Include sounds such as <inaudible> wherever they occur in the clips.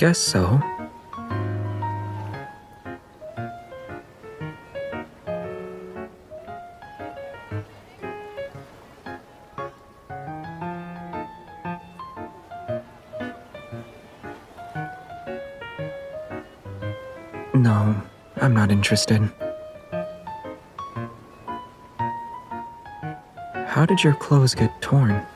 Guess so. No, I'm not interested. How did your clothes get torn?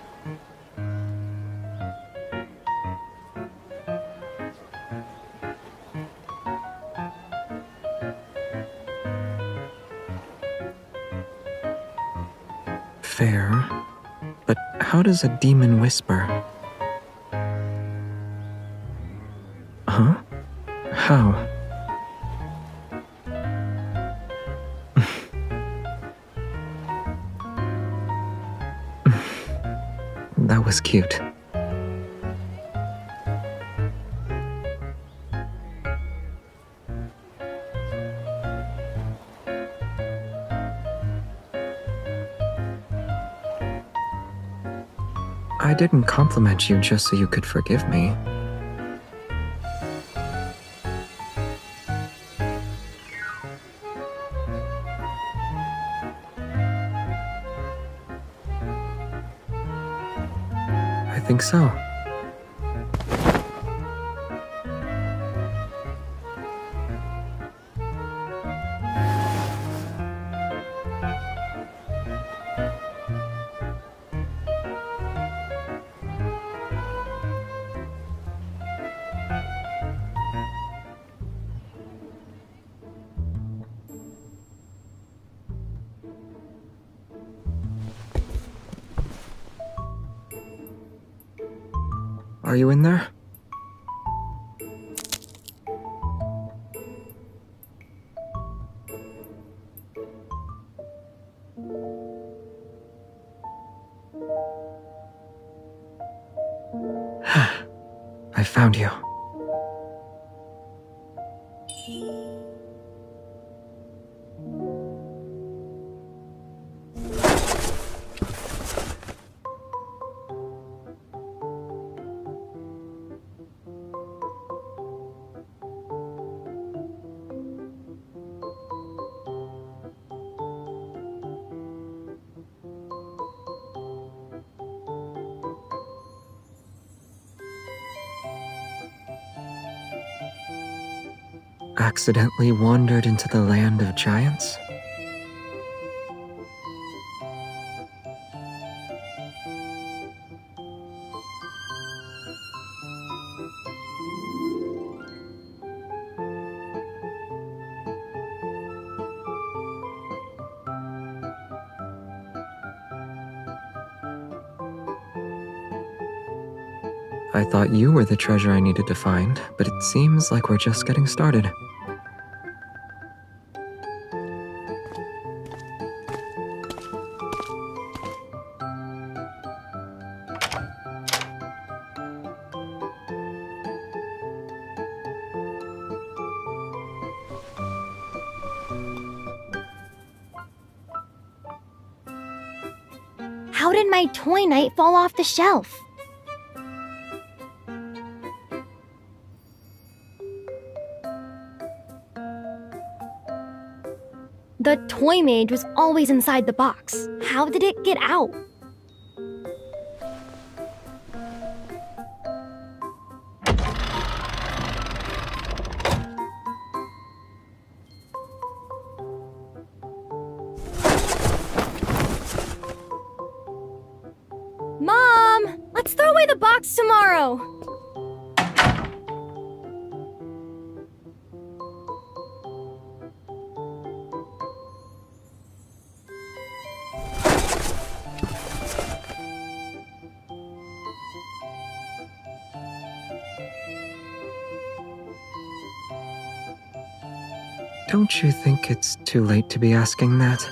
Fair. But how does a demon whisper? Huh? How? <laughs> that was cute. I didn't compliment you just so you could forgive me. I think so. Are you in there? <sighs> I found you. Accidentally wandered into the land of giants? I thought you were the treasure I needed to find, but it seems like we're just getting started. How did my toy knight fall off the shelf? The toy mage was always inside the box. How did it get out? The box tomorrow. Don't you think it's too late to be asking that?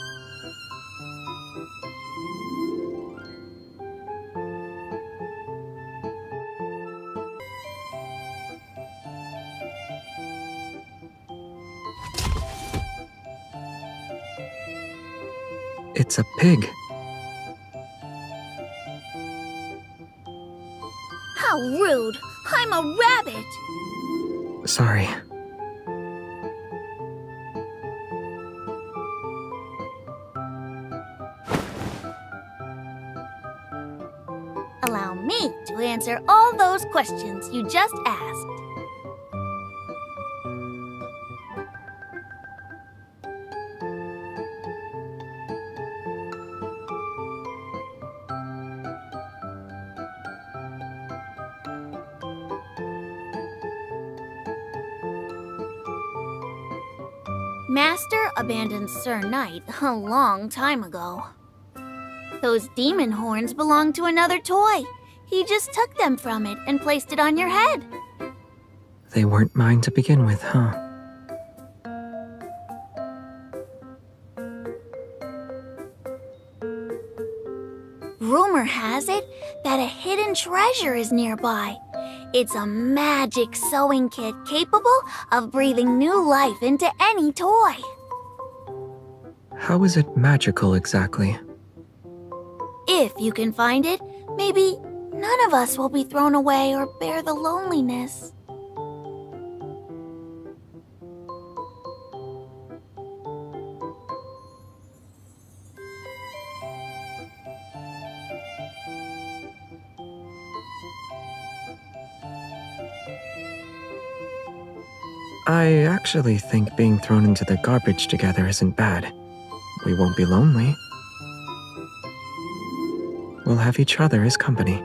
It's a pig. How rude! I'm a rabbit! Sorry. Allow me to answer all those questions you just asked. Master abandoned Sir Knight a long time ago. Those demon horns belong to another toy. He just took them from it and placed it on your head. They weren't mine to begin with, huh? Rumor has it that a hidden treasure is nearby. It's a magic sewing kit capable of breathing new life into any toy. How is it magical exactly? If you can find it, maybe none of us will be thrown away or bear the loneliness. I actually think being thrown into the garbage together isn't bad. We won't be lonely. We'll have each other as company.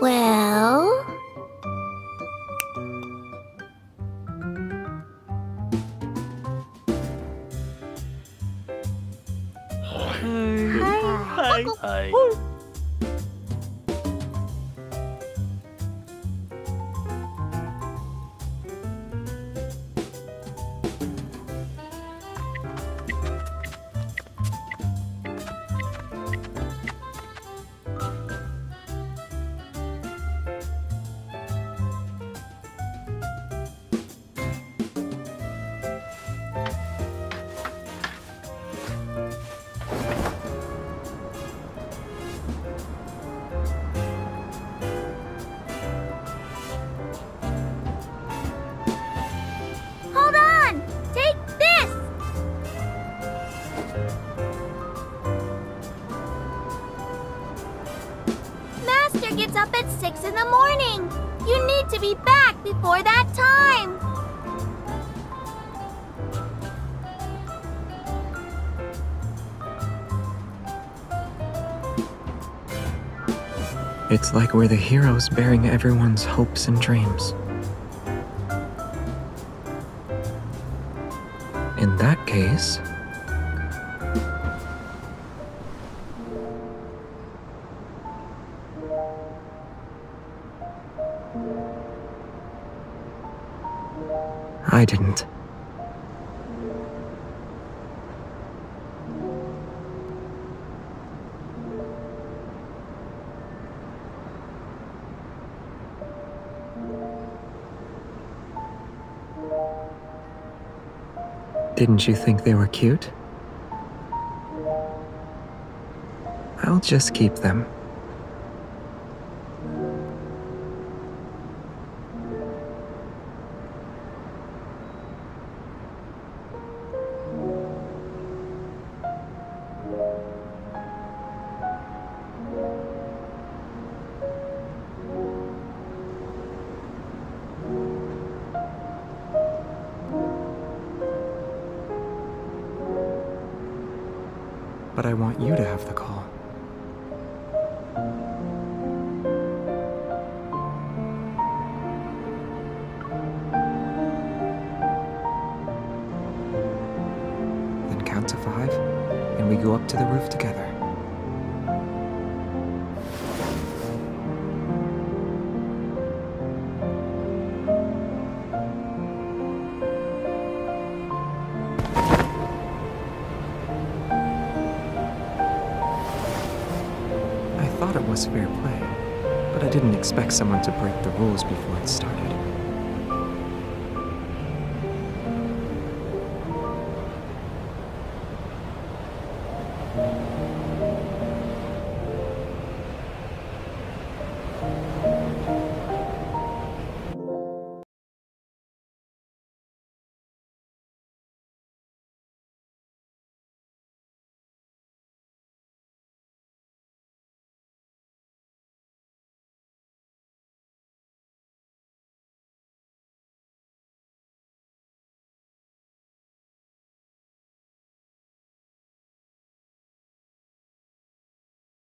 Well, Hi. Hi. hold in the morning. You need to be back before that time. It's like we're the heroes bearing everyone's hopes and dreams. In that case, I didn't. Didn't you think they were cute? I'll just keep them. But I want you to have the call. Then count to five, and we go up to the roof together. Was fair play, but I didn't expect someone to break the rules before it started.